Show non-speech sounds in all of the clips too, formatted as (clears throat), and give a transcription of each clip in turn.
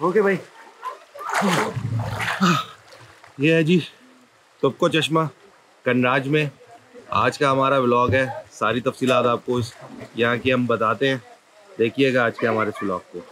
Okay भाई। ये है जी तुपको चश्मा, कनराज में। आज का हमारा व्लॉग है, सारी तफसीलात आपको यहाँ की हम बताते हैं। देखिएगा आज के हमारे इस व्लॉग को।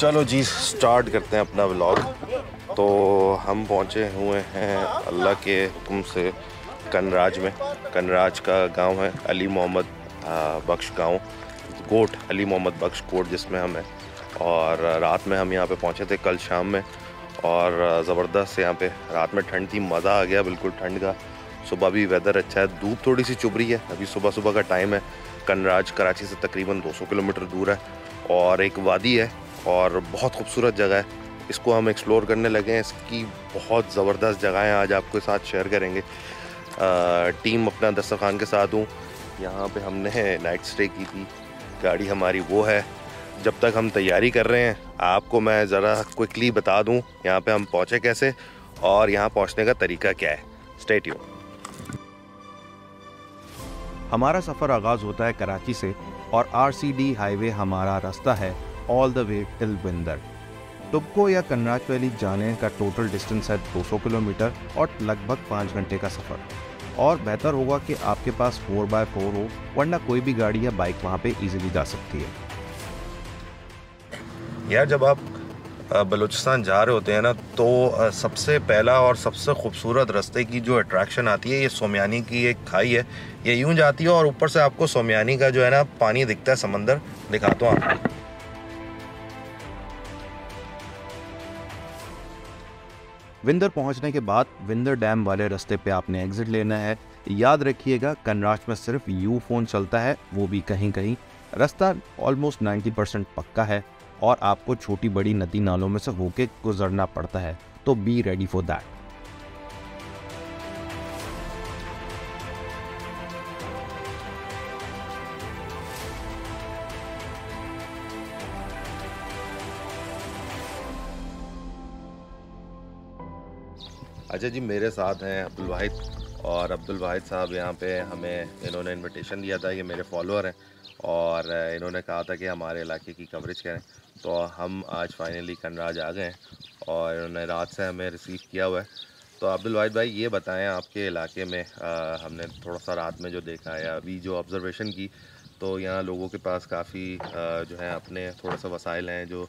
चलो जी स्टार्ट करते हैं अपना व्लॉग तो हम पहुँचे हुए हैं अल्लाह के हुक्म से कनराज में। कनराज का गाँव है अली मोहम्मद बख्श गाँव, कोट, अली मोहम्मद बख्श कोट जिसमें हम हैं। और रात में हम यहाँ पे पहुँचे थे कल शाम में। और ज़बरदस्त यहाँ पे रात में ठंड थी, मज़ा आ गया बिल्कुल ठंड का। सुबह भी वेदर अच्छा है, धूप थोड़ी सी चुभ रही है। अभी सुबह सुबह का टाइम है। कनराज कराची से तकरीबन 200 किलोमीटर दूर है। और एक वादी है और बहुत खूबसूरत जगह है। इसको हम एक्सप्लोर करने लगे हैं। इसकी बहुत ज़बरदस्त जगह आज आपके साथ शेयर करेंगे। टीम अपना दस्तर खान के साथ हूँ। यहाँ पे हमने नाइट स्टे की थी। गाड़ी हमारी वो है। जब तक हम तैयारी कर रहे हैं, आपको मैं ज़रा क्विकली बता दूँ, यहाँ पे हम पहुँचे कैसे और यहाँ पहुँचने का तरीका क्या है। स्टेट यू हमारा सफ़र आगाज़ होता है कराची से और आरसीडी हाईवे हमारा रास्ता है। ऑल द वे टिल विंदर टुबको या कन्नाज वैली जाने का टोटल डिस्टेंस है 200 किलोमीटर और लगभग पाँच घंटे का सफ़र। और बेहतर होगा कि आपके पास 4 बाय फोर हो, वरना कोई भी गाड़ी या बाइक वहाँ पे इजीली जा सकती है। यार, जब आप बलूचिस्तान जा रहे होते हैं ना तो सबसे पहला और सबसे खूबसूरत रास्ते की जो अट्रैक्शन आती है, ये सोमयानी की एक खाई है। ये यूँ जाती है और ऊपर से आपको सोमयानी का जो है ना, पानी दिखता है समंदर। दिखाता हूँ आपको। विंदर पहुँचने के बाद विंदर डैम वाले रास्ते पे आपने एग्जिट लेना है। याद रखिएगा, कनराज में सिर्फ़ यू फ़ोन चलता है, वो भी कहीं कहीं। रास्ता ऑलमोस्ट 90 परसेंट पक्का है और आपको छोटी बड़ी नदी नालों में से होके गुजरना पड़ता है तो बी रेडी फॉर दैट अच्छा जी मेरे साथ हैं अब्दुल वाहिद और अब्दुल वाहिद साहब यहाँ पे हमें इन्होंने इनविटेशन दिया था ये मेरे फॉलोअर हैं और इन्होंने कहा था कि हमारे इलाके की कवरेज करें। तो हम आज फाइनली कनराज आ गए हैं और इन्होंने रात से हमें रिसीव किया हुआ है। तो अब्दुल वाहिद भाई ये बताएँ आपके इलाके में आ, हमने थोड़ा सा रात में जो देखा है अभी जो ऑब्ज़रवेशन की तो यहाँ लोगों के पास काफ़ी जो है अपने थोड़ा सा वसाइल हैं जो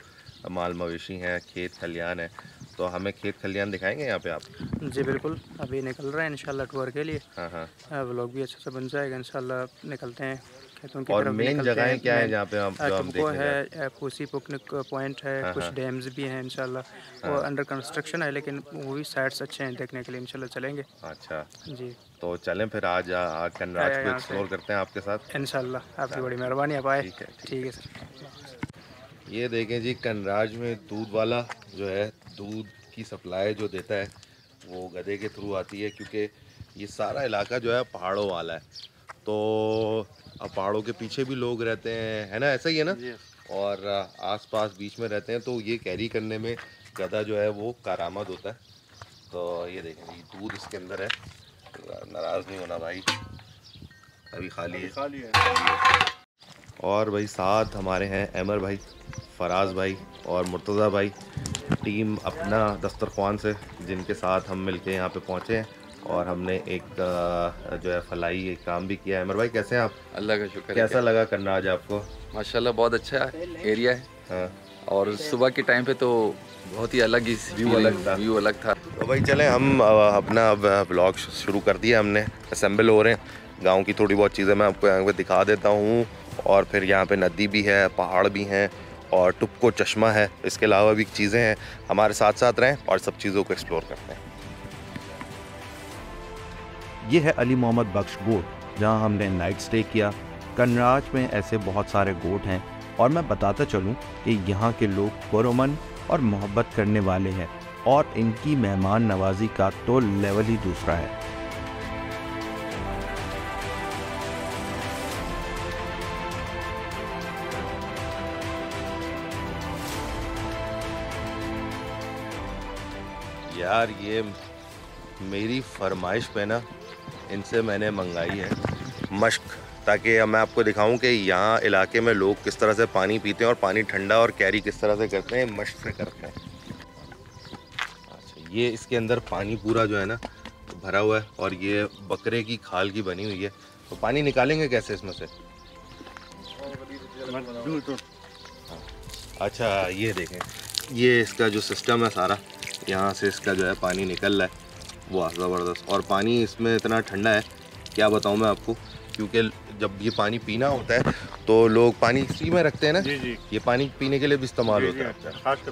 माल मवेशी हैं खेत खलियान है तो हमें खेत खलियान दिखाएँगे यहाँ पे आप? जी बिल्कुल। अभी निकल रहे हैं इंशाल्लाह टूर के लिए। हाँ हाँ। व्लॉग भी अच्छे से बन जाएगा इंशाल्लाह निकलते हैं। खेतों की और मेन जगह क्या है जहाँ पे हम जो हम देखने है पूसी पिकनिक पॉइंट है हाँ, कुछ हाँ। डैम्स भी हैं इंशाल्लाह। हाँ। वो अंडर कंस्ट्रक्शन है लेकिन वो भी साइड्स अच्छे हैं देखने के लिए इंशाल्लाह चलेंगे। अच्छा। जी। तो चलें फिर आज आज कनराज को एक्सप्लोर करते हैं आपके साथ। इनशाला आपकी बड़ी मेहरबानी आप आए। ठीक है सर। ये देखें जी कनराज में दूध वाला जो है दूध की सप्लाई जो देता है वो गधे के थ्रू आती है क्योंकि ये सारा इलाका जो है पहाड़ों वाला है। तो अब पहाड़ों के पीछे भी लोग रहते हैं है ना? ऐसा ही है ना? और आसपास बीच में रहते हैं तो ये कैरी करने में गधा जो है वो कारामद होता है। तो ये देखें जी दूध इसके अंदर है। नाराज़ नहीं होना भाई। अभी खाली है। खाली है। और भाई साथ हमारे हैं अमर भाई फराज भाई और मुर्तज़ा भाई। टीम अपना दस्तरखान से जिनके साथ हम मिलके यहाँ पे पहुँचे हैं और हमने एक जो है फलाई एक काम भी किया है। अमर भाई कैसे हैं आप? अल्लाह का शुक्र कैसा क्या? लगा करना आज आपको? माशाल्लाह बहुत अच्छा एरिया है। हाँ। और सुबह के टाइम पे तो बहुत ही अलग ही व्यू अलग था। व्यू अलग था। तो भाई चलें हम अपना अब ब्लॉग शुरू कर दिया हमने। असम्बल हो रहे हैं। गाँव की थोड़ी बहुत चीज़ें मैं आपको यहाँ पे दिखा देता हूँ। और फिर यहाँ पर नदी भी है पहाड़ भी हैं। और टुपको चश्मा है, इसके अलावा भी चीज़ें हैं, हमारे साथ साथ रहें और सब चीज़ों को एक्सप्लोर करते हैं। ये है अली मोहम्मद बख्श गोट, जहाँ हमने नाइट स्टे किया। कनराज में ऐसे बहुत सारे गोट हैं और मैं बताता चलूँ कि यहाँ के लोग पुरमन और मोहब्बत करने वाले हैं और इनकी मेहमान नवाजी का तो लेवल ही दूसरा है। यार ये मेरी फरमाइश पे ना इनसे मैंने मंगाई है मश्क ताकि मैं आपको दिखाऊँ कि यहाँ इलाके में लोग किस तरह से पानी पीते हैं और पानी ठंडा और कैरी किस तरह से करते हैं मश्क से करते हैं। अच्छा ये इसके अंदर पानी पूरा जो है ना भरा हुआ है और ये बकरे की खाल की बनी हुई है। तो पानी निकालेंगे कैसे इसमें से? अच्छा ये देखें ये इसका जो सिस्टम है सारा यहाँ से इसका जो है पानी निकल रहा है वाह ज़बरदस्त। और पानी इसमें इतना ठंडा है क्या बताऊँ मैं आपको? क्योंकि जब ये पानी पीना होता है तो लोग पानी इसी में रखते हैं ना? जी जी। ये पानी पीने के लिए भी इस्तेमाल होता है। अच्छा,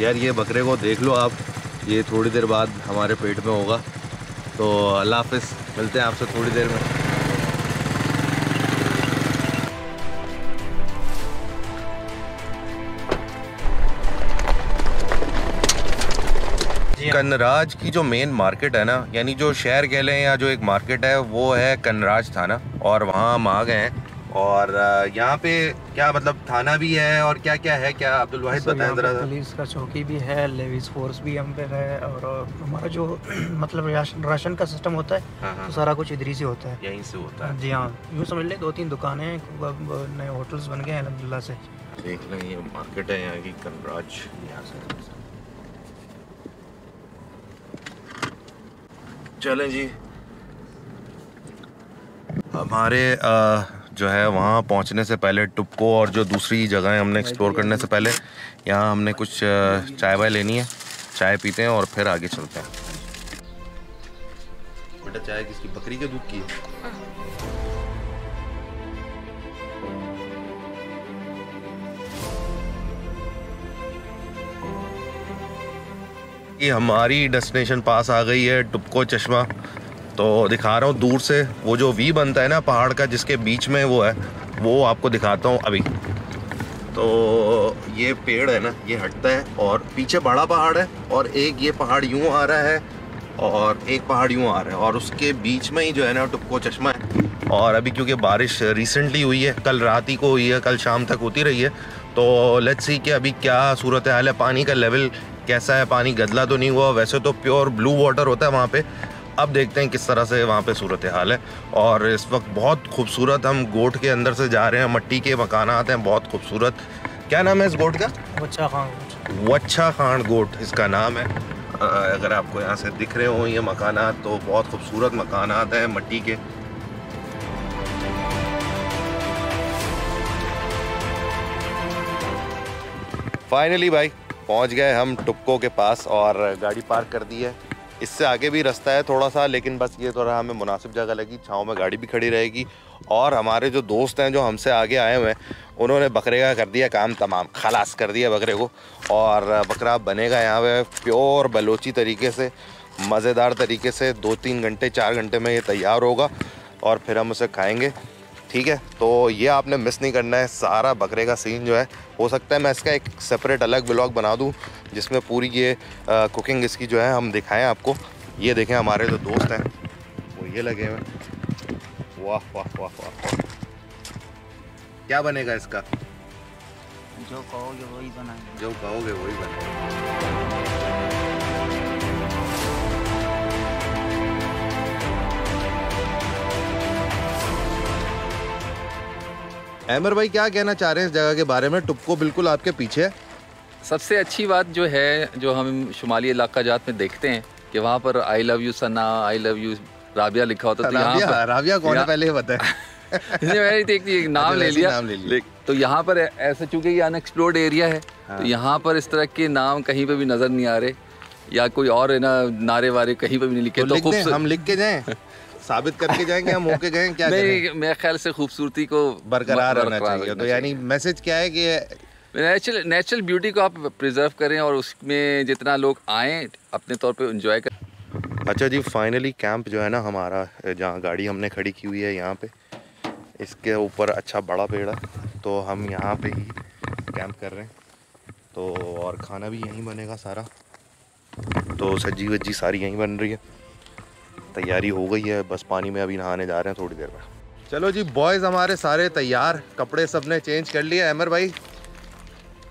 यार ये बकरे को देख लो आप। ये थोड़ी देर बाद हमारे पेट में होगा। तो अल्लाह हाफिज़ मिलते हैं आपसे थोड़ी देर में। कनराज की जो मेन मार्केट है ना यानी जो शहर कह लें या जो एक मार्केट है वो है कनराज थाना और वहाँ हम आ गए हैं। और यहाँ पे क्या मतलब थाना भी है और क्या क्या है? क्या अब्दुल वाहिद बताएँ ज़रा? पुलिस का चौकी भी है लेविस फोर्स भी हम पे है और हमारा जो (clears throat) मतलब राशन राशन का सिस्टम होता है हाँ हाँ। तो सारा कुछ इधर ही से होता है। यहीं से होता है। जी हाँ यूँ समझ लें दो तीन दुकानें हैं अब नए होटल्स बन गए हैं अलहमदिल्ला से। देख लें ये मार्केट है यहाँ की कनराज यहाँ से। चलें जी। हमारे जो है वहाँ पहुँचने से पहले टुपको और जो दूसरी जगहें हमने एक्सप्लोर करने से पहले यहाँ हमने कुछ चाय वाय लेनी है। चाय पीते हैं और फिर आगे चलते हैं। बेटा चाय किसकी? बकरी के दूध की है। ये हमारी डेस्टिनेशन पास आ गई है टुपको चश्मा। तो दिखा रहा हूँ दूर से, वो जो वी बनता है ना, पहाड़ का जिसके बीच में वो है, वो आपको दिखाता हूँ अभी। तो ये पेड़ है ना, ये हटता है और पीछे बड़ा पहाड़ है और एक ये पहाड़ यूँ आ रहा है और एक पहाड़ यूँ आ रहा है और उसके बीच में ही जो है ना टुपको चश्मा है। और अभी क्योंकि बारिश रिसेंटली हुई है, कल रात ही को हुई है, कल शाम तक होती रही है तो लेट्स सी कि अभी क्या सूरत हाल है, पानी का लेवल कैसा है पानी गदला तो नहीं हुआ वैसे तो प्योर ब्लू वाटर होता है वहाँ पे। अब देखते हैं किस तरह से वहाँ पे सूरत हाल है। और इस वक्त बहुत खूबसूरत हम गोट के अंदर से जा रहे हैं मट्टी के मकान आते हैं बहुत खूबसूरत। क्या नाम है इस गोट का? वच्छा खान। वच्छा खान गोट इसका नाम है। अगर आपको यहाँ से दिख रहे हो ये मकानात तो बहुत खूबसूरत मकानात हैं मट्टी के। फाइनली भाई पहुँच गए हम टुक्को के पास और गाड़ी पार्क कर दी है। इससे आगे भी रास्ता है थोड़ा सा लेकिन बस ये थोड़ा हमें मुनासिब जगह लगी, छाँव में गाड़ी भी खड़ी रहेगी। और हमारे जो दोस्त हैं जो हमसे आगे आए हुए हैं, उन्होंने बकरे का कर दिया काम तमाम, खलास कर दिया बकरे को। और बकरा बनेगा यहाँ पे प्योर बलोची तरीके से, मज़ेदार तरीके से दो तीन घंटे, चार घंटे में ये तैयार होगा, और फिर हम उसे खाएँगे। ठीक है? तो ये आपने मिस नहीं करना है। सारा बकरे का सीन जो है हो सकता है मैं इसका एक सेपरेट अलग ब्लॉग बना दूँ जिसमें पूरी ये आ, कुकिंग इसकी जो है हम दिखाएँ आपको। ये देखें हमारे जो दोस्त हैं वो ये लगे हुए वाह वाह वाह वाह। क्या बनेगा इसका? जो कहोगे वही बनाएँगे। जो कहोगे वही बनेगा। अहमर भाई क्या कहना चाह रहे हैं इस जगह के बारे में? टुपको बिल्कुल आपके पीछे है। सबसे अच्छी बात जो है जो हम शुमाली इलाका जात में देखते हैं कि वहाँ पर I love you Sana I love you Rabia लिखा होता है तो यहाँ राबिया पर राबिया कौन है? पहले ये बताएँ (laughs) मैंने तो एक एक नाम अच्छा, ले ही लिया। नाम ले लिया। तो यहाँ पर ऐसा चूँकि ये अनएक्सप्लोर्ड एरिया है। हाँ। तो यहाँ पर इस तरह के नाम कहीं पे भी नज़र नहीं आ रहे या कोई और है ना नारे वारे कहीं पे भी नहीं लिखे तो तो लिख हम लिख के जाएँ। (laughs) साबित करके जाएँगे हम होके गए क्या नहीं मेरे ख्याल से खूबसूरती को बरकरार रहना चाहिए। तो यानी मैसेज क्या है कि नेचुरल नेचुरल ब्यूटी को आप प्रिजर्व करें और उसमें जितना लोग आए अपने तौर पे एंजॉय करें। अच्छा जी फाइनली कैंप जो है ना हमारा जहाँ गाड़ी हमने खड़ी की हुई है यहाँ पे इसके ऊपर अच्छा बड़ा पेड़ है। तो हम यहाँ पे ही कैंप कर रहे हैं। तो और खाना भी यहीं बनेगा सारा। तो सब्ज़ी वज्जी सारी यहीं बन रही है। तैयारी हो गई है बस पानी में अभी नहाने जा रहे हैं थोड़ी देर में। चलो जी बॉयज़ हमारे सारे तैयार कपड़े सबने चेंज कर लिए अमर भाई?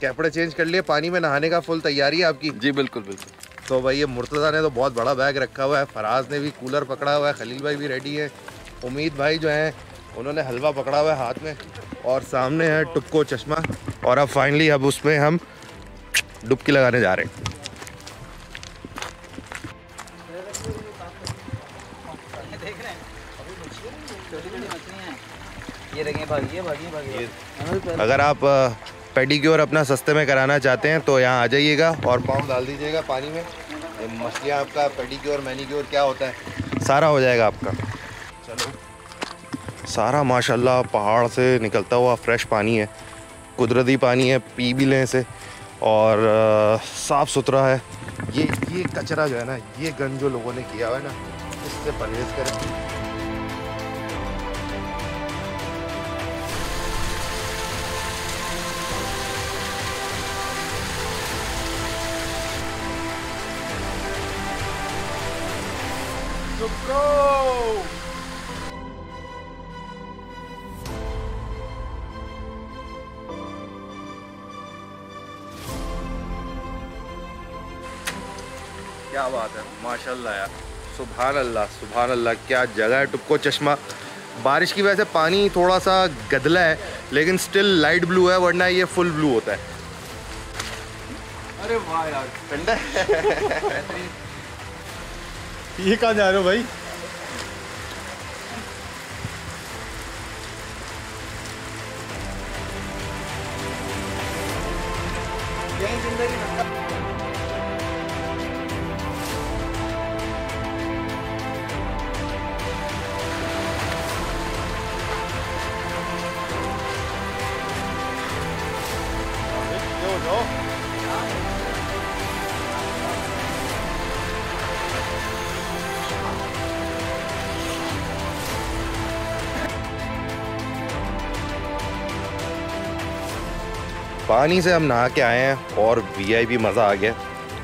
कपड़े चेंज कर लिए पानी में नहाने का फुल तैयारी है आपकी? जी बिल्कुल बिल्कुल। तो भाई ये मुर्तज़ा ने तो बहुत बड़ा बैग रखा हुआ है फराज ने भी कूलर पकड़ा हुआ है खलील भाई भी रेडी है उम्मीद भाई जो हैं उन्होंने हलवा पकड़ा हुआ है हाथ में और सामने है टुक्को चश्मा और अब फाइनली अब उसमें हम डुबकी लगाने जा रहे हैं। ये भागिए अगर आप पेडिक्योर अपना सस्ते में कराना चाहते हैं तो यहाँ आ जाइएगा और पाँव डाल दीजिएगा पानी में। मछलियाँ आपका पेडिक्योर मैनिक्योर क्या होता है? सारा हो जाएगा आपका। चलो। सारा माशाल्लाह पहाड़ से निकलता हुआ फ्रेश पानी है। कुदरती पानी है पी भी लें इसे। और साफ़ सुथरा है। ये ये कचरा जो है ना ये गंद जो लोगों ने किया हुआ है ना इससे परहेज़ करें। क्या बात है? माशाल्लाह यार। सुबहान अल्लाह सुबहान अल्लाह क्या जगह है टुक्को चश्मा। बारिश की वजह से पानी थोड़ा सा गदला है लेकिन स्टिल लाइट ब्लू है वरना ये फुल ब्लू होता है। अरे वाह यार ठंडा (laughs) ये कहाँ जा रहे हो भाई? पानी से हम नहा के आए हैं और वीआईपी मज़ा आ गया।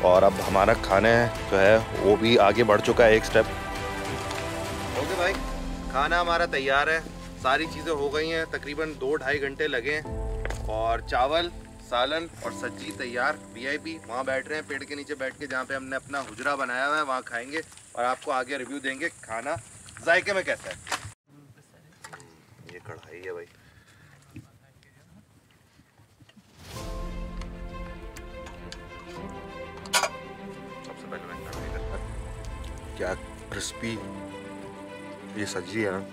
और अब हमारा खाना जो है, वो भी आगे बढ़ चुका है एक स्टेप ओके भाई, खाना हमारा तैयार है। सारी चीज़ें हो गई हैं, तकरीबन दो ढाई घंटे लगे हैं। और चावल, सालन और सब्ज़ी तैयार। वीआईपी वहाँ बैठ रहे हैं, पेड़ के नीचे बैठ के, जहाँ पे हमने अपना हुजरा बनाया हुआ है, वहाँ खाएँगे। और आपको आगे रिव्यू देंगे खाना जायके में कैसा है। ये कढ़ाई है भाई। क्या क्रिस्पी ये सब्ज़ी है ना?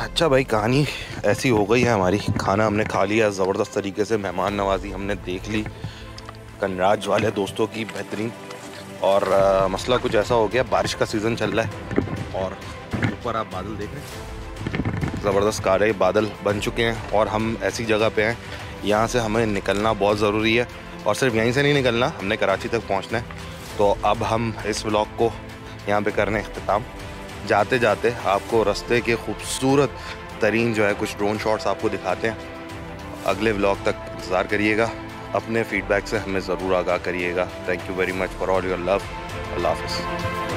अच्छा भाई कहानी ऐसी हो गई है हमारी। खाना हमने खा लिया ज़बरदस्त तरीके से मेहमान नवाजी हमने देख ली। कनराज वाले दोस्तों की बेहतरीन। और अ, मसला कुछ ऐसा हो गया बारिश का सीज़न चल रहा है। और ऊपर आप बादल देख रहे हैं। ज़बरदस्त काले बादल बन चुके हैं और हम ऐसी जगह पे हैं। यहाँ से हमें निकलना बहुत ज़रूरी है। और सिर्फ़ यहीं से नहीं निकलना हमने कराची तक पहुँचना है। तो अब हम इस व्लॉग को यहाँ पे करने अख्ताम जाते जाते आपको रस्ते के खूबसूरत तरीन जो है, कुछ ड्रोन शॉट्स आपको दिखाते हैं। अगले ब्लॉग तक इंतज़ार करिएगा। अपने फीडबैक से हमें ज़रूर आगाह करिएगा। Thank you very much for all your love अल्लाह हाफिज़।